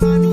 money.